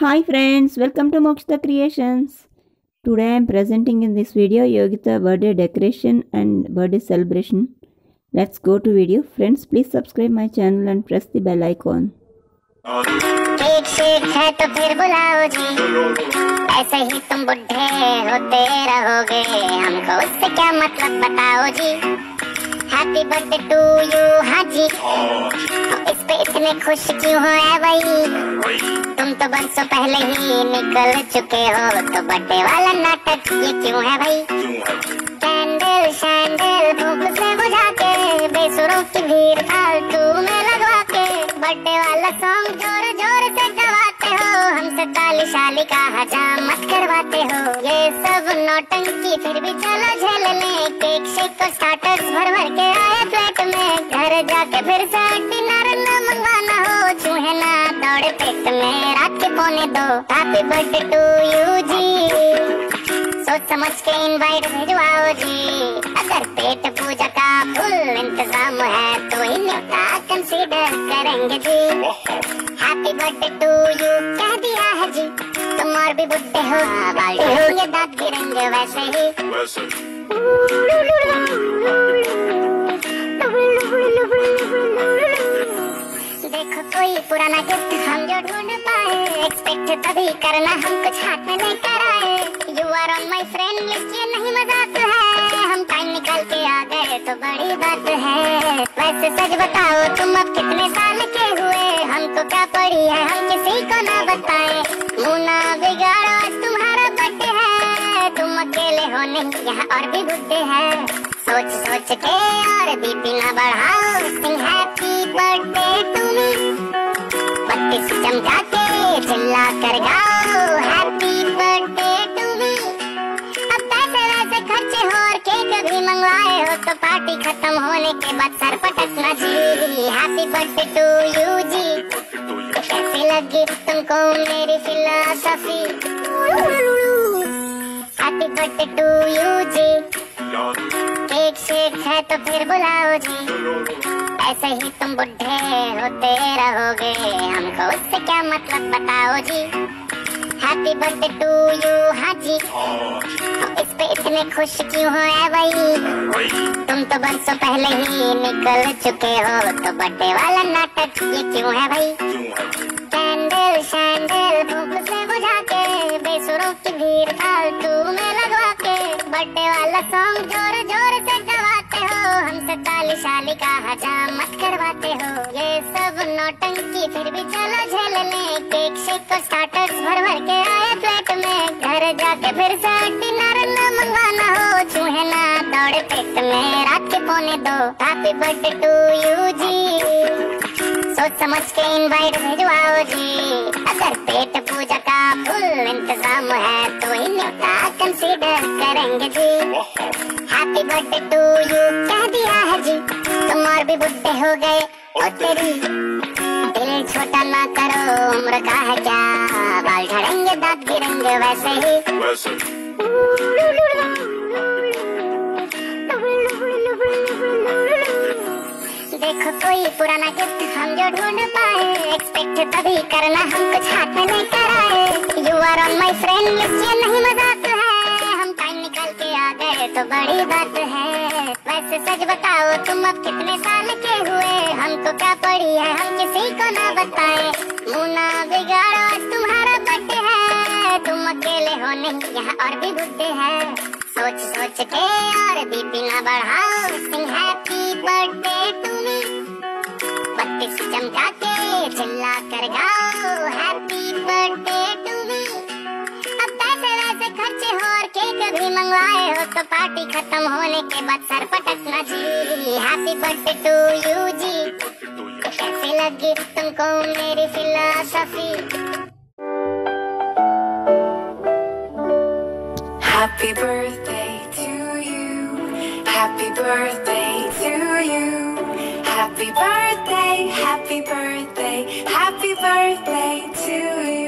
Hi friends, welcome to Mokshita Creations. Today I am presenting in this video Yogita birthday decoration and birthday celebration. Let's go to video. Friends, please subscribe my channel and press the bell icon. एक शेर है तो फिर बुलाओ ही मतलब हाँ इस पे इतने खुश क्यों हो है भाई तुम तो बरसों पहले ही निकल चुके हो तो बर्थडे वाला नाटक ये क्यों है भाई? कैंडल शैंडल भूख से बुझा के बेसुरों की भीड़ फालतू में लगवा के बर्थडे वाला सॉन्ग ज़ोर ज़ोर से गवाते हो, हमसे ताली शाली का हजामत करवाते हो। ये सब नौटंकी फिर भी चलो झेल ले, केक शेक और स्टार्टर्स भर भर के आए प्लेट में। घर जाके फिर से डिनर न मंगवाना हो, चूहे ना दौड़े पेट में के पौने दो हैप्पी बर्थडे टू यू जी सोच समझ के इनवाइट भिजवाओ जी अगर पेट पूजा का फुल इंतज़ाम है तो ही न्योता कंसीडर करेंगे जी हैप्पी बर्थडे टू यू कह दिया है जी तुम और भी बुढ़े हो हो ये दांत गिरेंगे वैसे ही देखो कोई पुराना गिफ्ट हम जो ढूंढ पाए एक्सपेक्ट तभी करना हम कुछ हाथ में लेकर आए you are on my friend list ये नहीं मज़ाक है। हम टाइम निकाल के आ गए तो बड़ी बात है। वैसे सच बताओ, तुम अब कितने साल के हुए? हमको क्या पड़ी है, हम किसी को ना बताए। मुना बिगाड़ो तुम्हारा बर्थडे है। तुम अकेले हो नहीं, यहाँ और भी बुढ़े हैं। सोच सोच के और बीपी ना बढ़ाओ हैप्पी बर्थडे चमका के चिल्ला कर गाओ हैप्पी बर्थडे टू मी अब पैसे वैसे खर्चे हो और केक भी मंगवाए हो तो पार्टी खत्म होने के बाद सर पटकना जी। हैप्पी बर्थडे टू यू जी। कैसी लगी तुमको मेरी philosophy happy birthday to you ji. Cake shake है तो फिर बुलाओ जी। ऐसे ही तुम बुढ़े होते रहोगे। हमको उससे क्या मतलब बताओ जी? हैप्पी बर्थडे टू यू हाँ जी। इस पे इतने खुश क्यों हो है भाई? तुम तो बरसों पहले ही निकल चुके हो तो बर्थडे वाला नाटक ये क्यों है भाई? कैंडल शैंडल भूख से बुझा के बेसुरों की भीड़ फालतू में लगवा के बर्थडे वाला सॉन्ग ज़ोर ज़ोर से गवाते हो? हमसे ताली शाली का हजामत करवाते हो। ये सब नौटंकी, फिर भी चलो झेल ले। केक शेक को स्टार्टर्स भर भर के आए प्लेट में। घर जाके फिर से डिनर न मंगवाना हो। चूहे ना दौड़े पेट में, रात के पौने दो। हैप्पी बर्थडे टू यू जी सोच समझ के इनवाइट भिजवाओ जी। अगर पेट पूजा का फुल इंतज़ाम है तो ही न्योता कंसीडर करेंगे जी। हैप्पी बर्थडे टू यू कह दिया है जी। तुम और भी बुढ़े हो गए और तेरी दिल छोटा ना करो उम्र का है क्या? बाल झड़ेंगे दांत गिरेंगे वैसे ही। देखो कोई पुराना गिफ्ट हम जो ढूंढ पाए एक्सपेक्ट तभी करना हम कुछ हाथ में लेकर आए। You are on my friend ये नहीं मज़ाक है। हम टाइम निकाल के आ गए तो बड़ी बात है। वैसे सच बताओ, तुम अब कितने साल के हुए? हमको क्या पड़ी है, हम किसी को ना बताए। मुना बिगाड़ो, आज तुम्हारा बर्थडे है। तुम अकेले हो नहीं, यहाँ और भी बुढ़े हैं। सोच सोच के और बीपी ना बढ़ाओ। मंगवाए तो पार्टी खत्म होने के बाद सर पटकना जी हैप्पी बर्थडे टू यू जी कैसी लगी तुमको मेरी philosophy Happy birthday to you. Happy birthday to you. Happy birthday, happy birthday, happy birthday to you.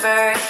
first.